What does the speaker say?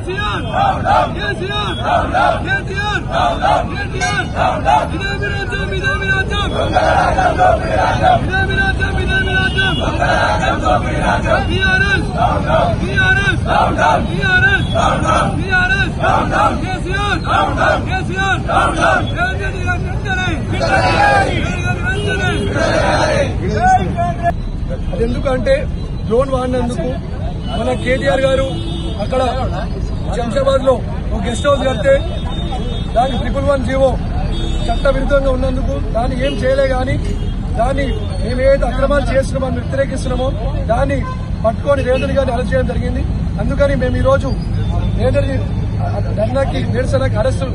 కేసీఆర్ కేసీఆర్ కేసీఆర్ కేసీఆర్ ఇదేమి రాజ్యం ఇదేమి రాజ్యం ఇదేమి రాజ్యం ఇదేమి రాజ్యం టీఆర్ఎస్ టీఆర్ఎస్ టీఆర్ఎస్ టీఆర్ఎస్ ఎందుకంటే డ్రోన్ వాడినందుకు మన కేటీఆర్ గారు అక్కడ శంషాబాద్లో ఒక గెస్ట్ హౌస్ కడితే దాని ట్రిపుల్ వన్ జీవో చట్ట విరుద్ధంగా ఉన్నందుకు దాన్ని ఏం చేయలే గాని దాన్ని మేము ఏదైతే అక్రమాలు చేస్తున్నామో వ్యతిరేకిస్తున్నామో దాన్ని పట్టుకొని రేవంత్ గారిని అరెస్ట్ చేయడం జరిగింది. అందుకని మేము ఈ రోజు రేవంత్ ధర్నాకి నిరసనకి అరెస్టు